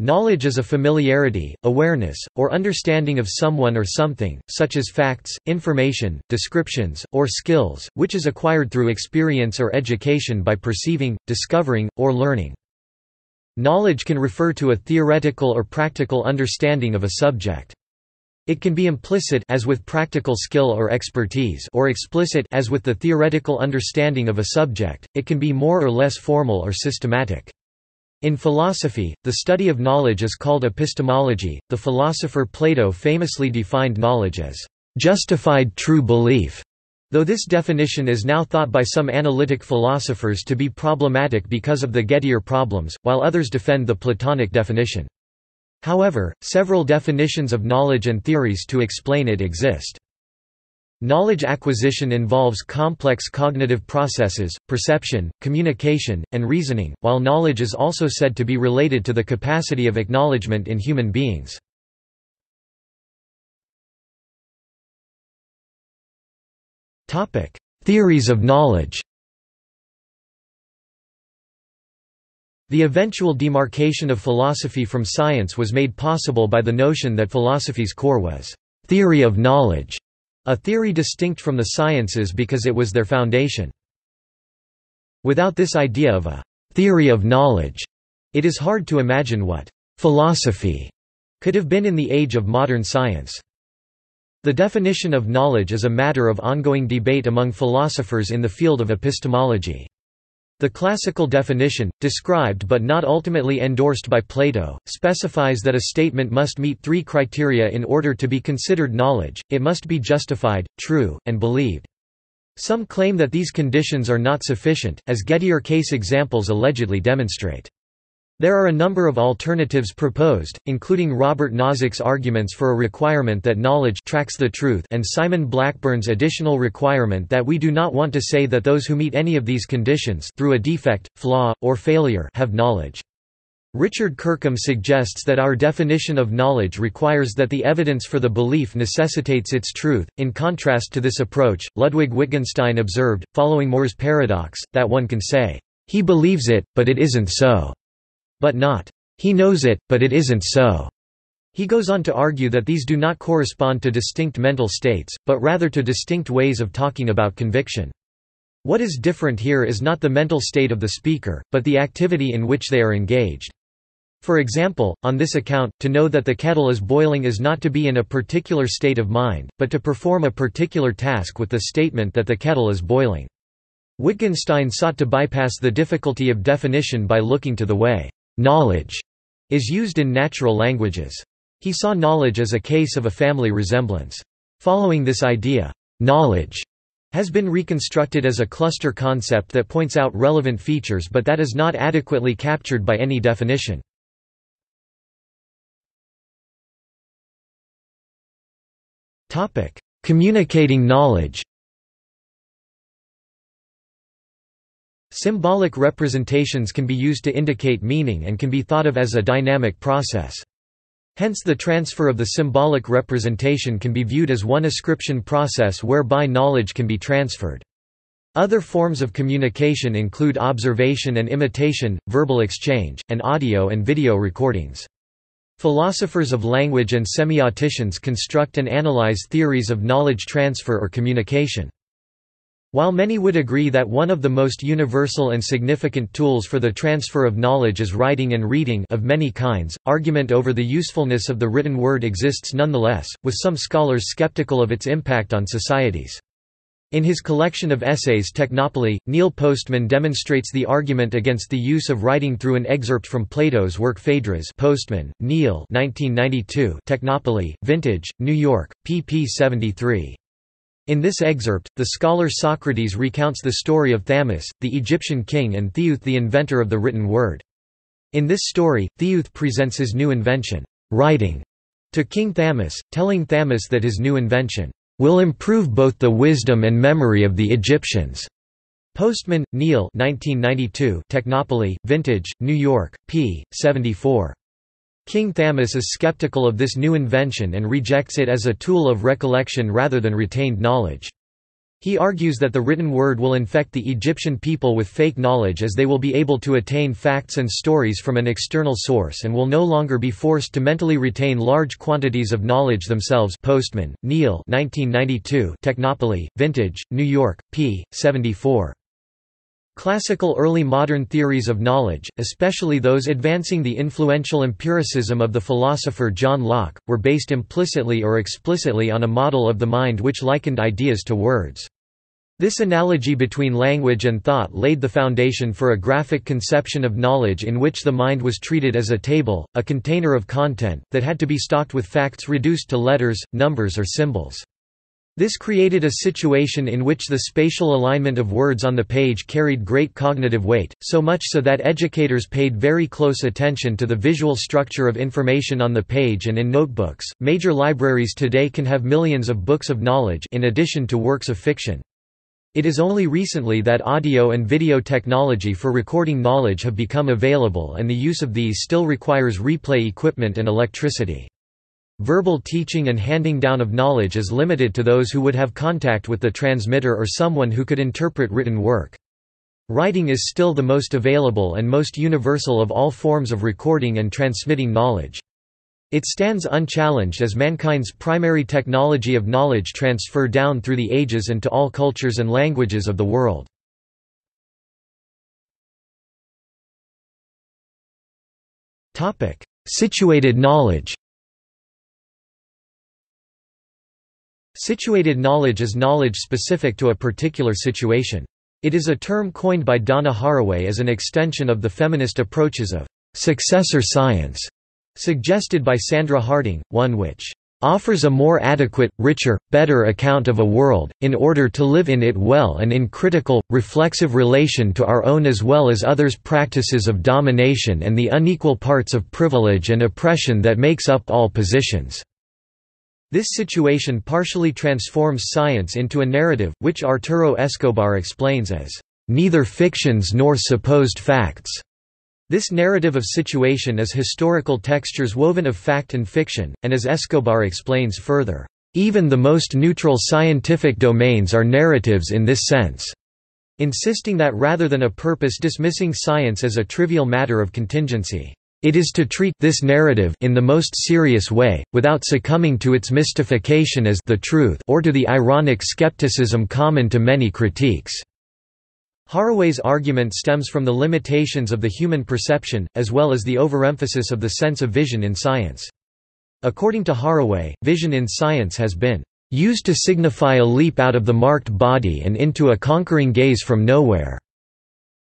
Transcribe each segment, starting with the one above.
Knowledge is a familiarity, awareness, or understanding of someone or something, such as facts, information, descriptions, or skills, which is acquired through experience or education by perceiving, discovering, or learning. Knowledge can refer to a theoretical or practical understanding of a subject. It can be implicit as with practical skill or expertise or explicit as with the theoretical understanding of a subject. It can be more or less formal or systematic. In philosophy, the study of knowledge is called epistemology. The philosopher Plato famously defined knowledge as justified true belief, though this definition is now thought by some analytic philosophers to be problematic because of the Gettier problems, while others defend the Platonic definition. However, several definitions of knowledge and theories to explain it exist. Knowledge acquisition involves complex cognitive processes, perception, communication, and reasoning, while knowledge is also said to be related to the capacity of acknowledgement in human beings. Theories of knowledge The eventual demarcation of philosophy from science was made possible by the notion that philosophy's core was theory of knowledge, a theory distinct from the sciences because it was their foundation. Without this idea of a theory of knowledge, it is hard to imagine what philosophy could have been in the age of modern science. The definition of knowledge is a matter of ongoing debate among philosophers in the field of epistemology. The classical definition, described but not ultimately endorsed by Plato, specifies that a statement must meet three criteria in order to be considered knowledge, it must be justified, true, and believed. Some claim that these conditions are not sufficient, as Gettier case examples allegedly demonstrate. There are a number of alternatives proposed, including Robert Nozick's arguments for a requirement that knowledge tracks the truth and Simon Blackburn's additional requirement that we do not want to say that those who meet any of these conditions through a defect, flaw, or failure have knowledge. Richard Kirkham suggests that our definition of knowledge requires that the evidence for the belief necessitates its truth. In contrast to this approach, Ludwig Wittgenstein observed, following Moore's paradox, that one can say, he believes it, but it isn't so but not, he knows it, but it isn't so. He goes on to argue that these do not correspond to distinct mental states, but rather to distinct ways of talking about conviction. What is different here is not the mental state of the speaker, but the activity in which they are engaged. For example, on this account, to know that the kettle is boiling is not to be in a particular state of mind, but to perform a particular task with the statement that the kettle is boiling. Wittgenstein sought to bypass the difficulty of definition by looking to the way knowledge is used in natural languages. He saw knowledge as a case of a family resemblance. Following this idea, knowledge has been reconstructed as a cluster concept that points out relevant features but that is not adequately captured by any definition. Communicating knowledge Symbolic representations can be used to indicate meaning and can be thought of as a dynamic process. Hence the transfer of the symbolic representation can be viewed as one ascription process whereby knowledge can be transferred. Other forms of communication include observation and imitation, verbal exchange, and audio and video recordings. Philosophers of language and semioticians construct and analyze theories of knowledge transfer or communication. While many would agree that one of the most universal and significant tools for the transfer of knowledge is writing and reading of many kinds, argument over the usefulness of the written word exists nonetheless, with some scholars skeptical of its impact on societies. In his collection of essays Technopoly, Neil Postman demonstrates the argument against the use of writing through an excerpt from Plato's work Phaedrus Postman, Neil 1992 Technopoly, Vintage, New York, pp 73. In this excerpt, the scholar Socrates recounts the story of Thamus, the Egyptian king and Theuth the inventor of the written word. In this story, Theuth presents his new invention, writing, to King Thamus, telling Thamus that his new invention will improve both the wisdom and memory of the Egyptians. Postman, Neil 1992 Technopoly, Vintage, New York, p. 74. King Thamus is skeptical of this new invention and rejects it as a tool of recollection rather than retained knowledge. He argues that the written word will infect the Egyptian people with fake knowledge as they will be able to attain facts and stories from an external source and will no longer be forced to mentally retain large quantities of knowledge themselves Postman, Neil 1992, Technopoly, Vintage, New York, p. 74. Classical early modern theories of knowledge, especially those advancing the influential empiricism of the philosopher John Locke, were based implicitly or explicitly on a model of the mind which likened ideas to words. This analogy between language and thought laid the foundation for a graphic conception of knowledge in which the mind was treated as a table, a container of content, that had to be stocked with facts reduced to letters, numbers or symbols. This created a situation in which the spatial alignment of words on the page carried great cognitive weight, so much so that educators paid very close attention to the visual structure of information on the page and in notebooks. Major libraries today can have millions of books of knowledge in addition to works of fiction. It is only recently that audio and video technology for recording knowledge have become available and the use of these still requires replay equipment and electricity. Verbal teaching and handing down of knowledge is limited to those who would have contact with the transmitter or someone who could interpret written work. Writing is still the most available and most universal of all forms of recording and transmitting knowledge. It stands unchallenged as mankind's primary technology of knowledge transfer down through the ages and to all cultures and languages of the world. Situated knowledge Situated knowledge is knowledge specific to a particular situation. It is a term coined by Donna Haraway as an extension of the feminist approaches of successor science Suggested by Sandra Harding, one which offers a more adequate, richer, better account of a world, in order to live in it well and in critical, reflexive relation to our own as well as others' practices of domination and the unequal parts of privilege and oppression that makes up all positions." This situation partially transforms science into a narrative, which Arturo Escobar explains as, "...neither fictions nor supposed facts." This narrative of situation is historical textures woven of fact and fiction, and as Escobar explains further, "...even the most neutral scientific domains are narratives in this sense." insisting that rather than a purpose dismissing science as a trivial matter of contingency, it is to treat this narrative in the most serious way, without succumbing to its mystification as the truth or to the ironic skepticism common to many critiques. Haraway's argument stems from the limitations of the human perception, as well as the overemphasis of the sense of vision in science. According to Haraway, vision in science has been used to signify a leap out of the marked body and into a conquering gaze from nowhere.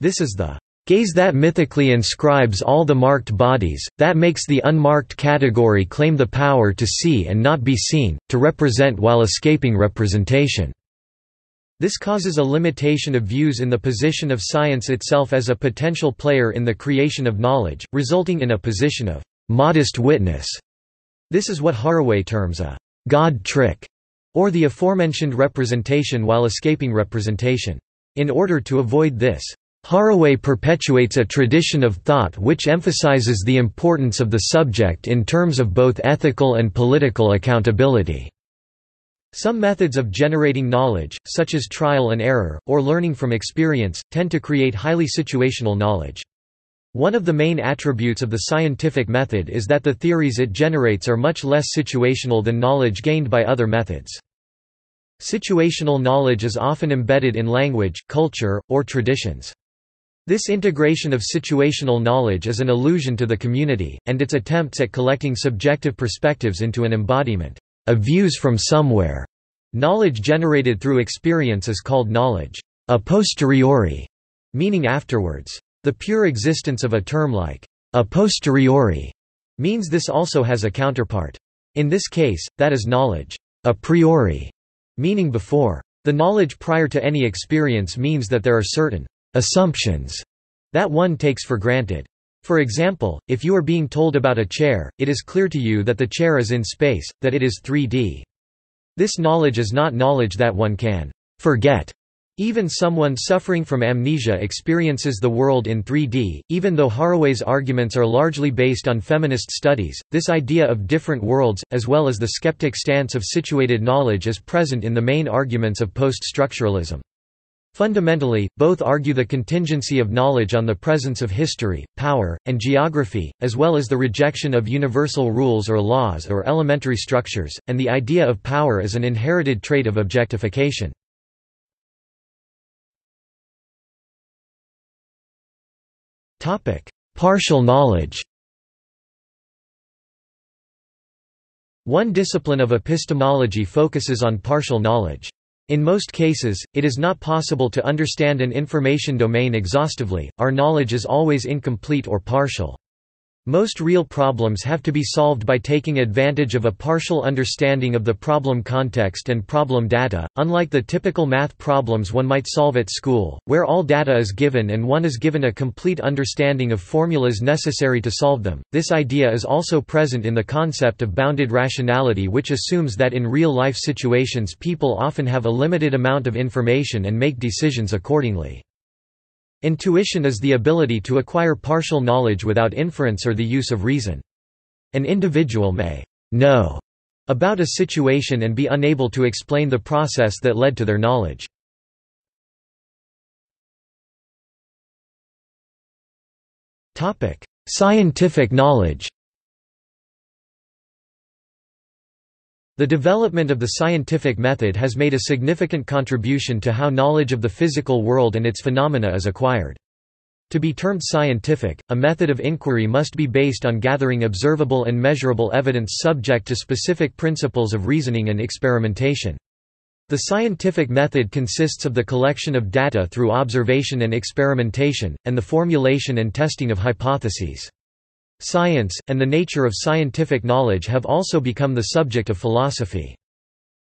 This is the gaze that mythically inscribes all the marked bodies, that makes the unmarked category claim the power to see and not be seen, to represent while escaping representation. This causes a limitation of views in the position of science itself as a potential player in the creation of knowledge, resulting in a position of modest witness. This is what Haraway terms a God trick, or the aforementioned representation while escaping representation. In order to avoid this, Haraway perpetuates a tradition of thought which emphasizes the importance of the subject in terms of both ethical and political accountability. Some methods of generating knowledge, such as trial and error, or learning from experience, tend to create highly situational knowledge. One of the main attributes of the scientific method is that the theories it generates are much less situational than knowledge gained by other methods. Situational knowledge is often embedded in language, culture, or traditions. This integration of situational knowledge is an allusion to the community, and its attempts at collecting subjective perspectives into an embodiment of views from somewhere. Knowledge generated through experience is called knowledge a posteriori, meaning afterwards. The pure existence of a term like a posteriori means this also has a counterpart. In this case, that is knowledge a priori, meaning before. The knowledge prior to any experience means that there are certain assumptions that one takes for granted. For example, if you are being told about a chair, it is clear to you that the chair is in space, that it is 3D. This knowledge is not knowledge that one can forget, Even someone suffering from amnesia experiences the world in 3D. Even though Haraway's arguments are largely based on feminist studies, this idea of different worlds, as well as the skeptic stance of situated knowledge, is present in the main arguments of post structuralism. Fundamentally, both argue the contingency of knowledge on the presence of history, power, and geography, as well as the rejection of universal rules or laws or elementary structures, and the idea of power as an inherited trait of objectification. Partial knowledge One discipline of epistemology focuses on partial knowledge. In most cases, it is not possible to understand an information domain exhaustively, our knowledge is always incomplete or partial. Most real problems have to be solved by taking advantage of a partial understanding of the problem context and problem data, unlike the typical math problems one might solve at school, where all data is given and one is given a complete understanding of formulas necessary to solve them. This idea is also present in the concept of bounded rationality, which assumes that in real life situations people often have a limited amount of information and make decisions accordingly. Intuition is the ability to acquire partial knowledge without inference or the use of reason. An individual may know about a situation and be unable to explain the process that led to their knowledge. Scientific knowledge The development of the scientific method has made a significant contribution to how knowledge of the physical world and its phenomena is acquired. To be termed scientific, a method of inquiry must be based on gathering observable and measurable evidence subject to specific principles of reasoning and experimentation. The scientific method consists of the collection of data through observation and experimentation, and the formulation and testing of hypotheses. Science, and the nature of scientific knowledge have also become the subject of philosophy.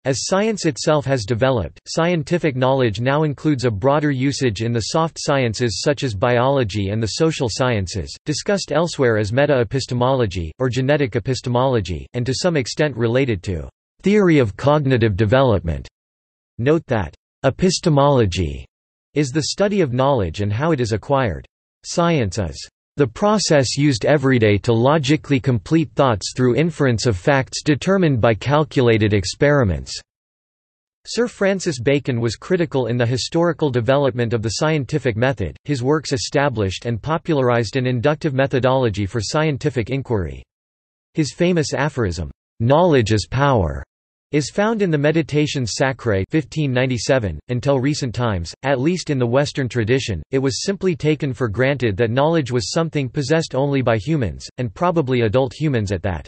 As science itself has developed, scientific knowledge now includes a broader usage in the soft sciences such as biology and the social sciences, discussed elsewhere as meta-epistemology, or genetic epistemology, and to some extent related to theory of cognitive development. Note that epistemology is the study of knowledge and how it is acquired. Science is the process used everyday to logically complete thoughts through inference of facts determined by calculated experiments. Sir Francis Bacon was critical in the historical development of the scientific method, his works established and popularized an inductive methodology for scientific inquiry. His famous aphorism, "'Knowledge is power' is found in the Meditations Sacrae 1597. .Until recent times, at least in the Western tradition, it was simply taken for granted that knowledge was something possessed only by humans, and probably adult humans at that.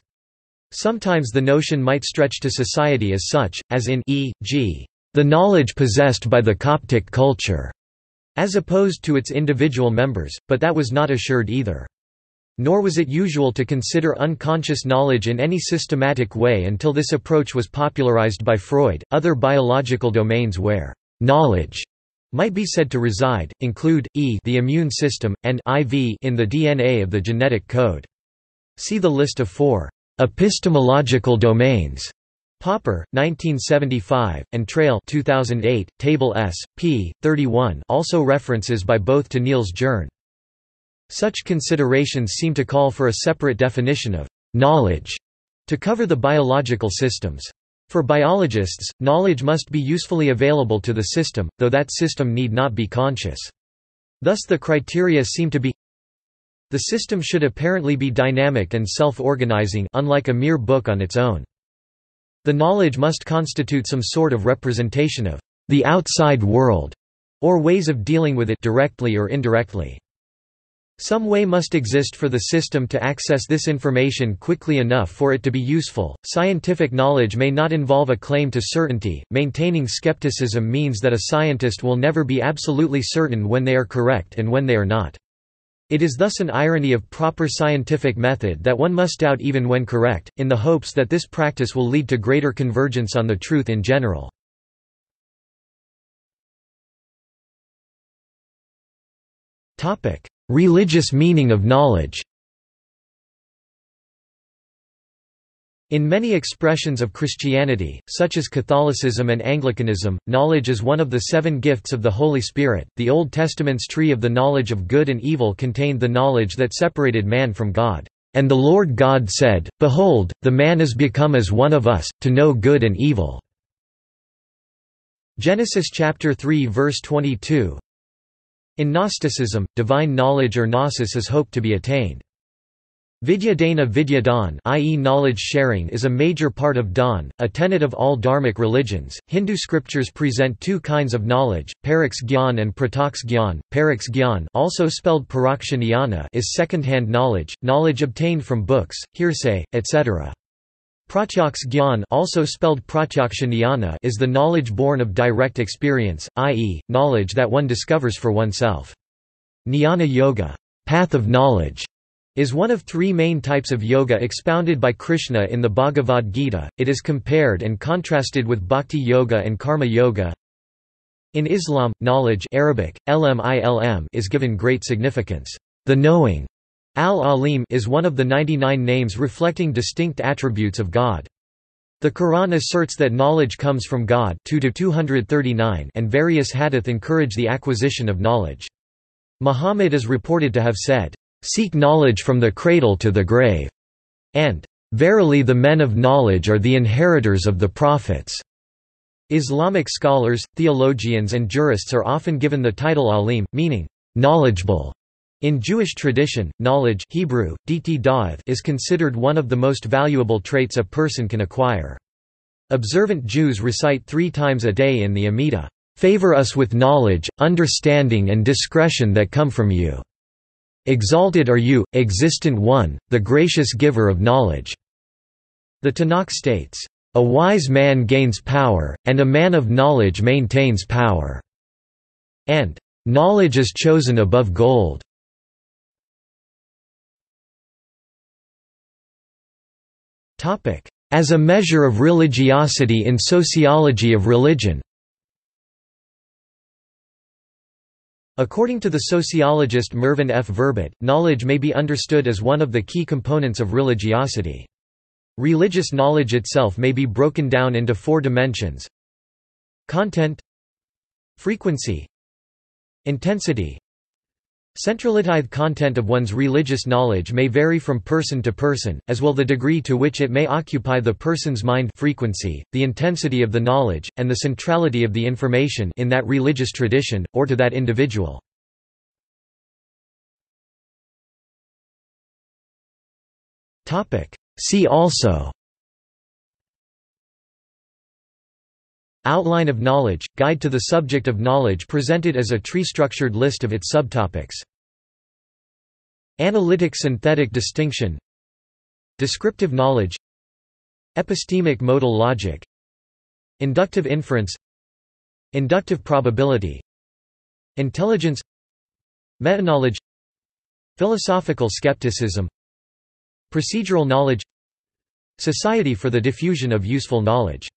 Sometimes the notion might stretch to society as such, as in e.g. the knowledge possessed by the Coptic culture, as opposed to its individual members, but that was not assured either. Nor was it usual to consider unconscious knowledge in any systematic way until this approach was popularized by Freud. Other biological domains where knowledge might be said to reside, include, e the immune system, and iv in the DNA of the genetic code. See the list of four epistemological domains. Popper, 1975, and Traill 2008, Table S. p. 31 also references by both to Niels Jerne. Such considerations seem to call for a separate definition of knowledge to cover the biological systems. For biologists, knowledge must be usefully available to the system, though that system need not be conscious. Thus the criteria seem to be the system should apparently be dynamic and self-organizing unlike a mere book on its own. The knowledge must constitute some sort of representation of the outside world, or ways of dealing with it directly or indirectly. Some way must exist for the system to access this information quickly enough for it to be useful. Scientific knowledge may not involve a claim to certainty. Maintaining skepticism means that a scientist will never be absolutely certain when they are correct and when they are not. It is thus an irony of proper scientific method that one must doubt even when correct, in the hopes that this practice will lead to greater convergence on the truth in general. Topic: Religious meaning of knowledge In many expressions of Christianity, such as Catholicism and Anglicanism, knowledge is one of the seven gifts of the Holy Spirit. The Old Testament's tree of the knowledge of good and evil contained the knowledge that separated man from God. And the Lord God said, Behold, the man is become as one of us, to know good and evil. Genesis chapter 3 verse 22. In Gnosticism, divine knowledge or gnosis is hoped to be attained. Vidya Dana Vidya Dawn i.e. knowledge sharing is a major part of Dawn, a tenet of all dharmic religions. Hindu scriptures present two kinds of knowledge, Paroksh Gyan and Pratyaksh Gyan. Paroksh Gyan also spelled Paroksha is second-hand knowledge, knowledge obtained from books, hearsay, etc. Pratyaksh also spelled Pratyaksha is the knowledge born of direct experience, i.e., knowledge that one discovers for oneself. Jnana Yoga path of knowledge", is one of three main types of yoga expounded by Krishna in the Bhagavad Gita. It is compared and contrasted with bhakti yoga and karma yoga. In Islam, knowledge Arabic, LMILM is given great significance. The knowing Al-Alim is one of the 99 names reflecting distinct attributes of God. The Quran asserts that knowledge comes from God 2 239 and various hadith encourage the acquisition of knowledge. Muhammad is reported to have said, Seek knowledge from the cradle to the grave. And, Verily the men of knowledge are the inheritors of the prophets. Islamic scholars, theologians and jurists are often given the title alim, meaning, knowledgeable. In Jewish tradition, knowledge Hebrew, is considered one of the most valuable traits a person can acquire. Observant Jews recite three times a day in the Amidah, "'Favor us with knowledge, understanding and discretion that come from you." Exalted are you, existent one, the gracious giver of knowledge." The Tanakh states, "...a wise man gains power, and a man of knowledge maintains power." And, "...knowledge is chosen above gold." As a measure of religiosity in sociology of religion. According to the sociologist Mervyn F. Verbit, knowledge may be understood as one of the key components of religiosity. Religious knowledge itself may be broken down into four dimensions. Content. Frequency. Intensity Centralitized content of one's religious knowledge may vary from person to person, as will the degree to which it may occupy the person's mind frequency, the intensity of the knowledge, and the centrality of the information in that religious tradition, or to that individual. See also Outline of Knowledge – Guide to the subject of knowledge presented as a tree-structured list of its subtopics. Analytic-synthetic distinction. Descriptive knowledge. Epistemic modal logic. Inductive inference. Inductive probability. Intelligence. Metaknowledge. Philosophical skepticism. Procedural knowledge. Society for the Diffusion of Useful Knowledge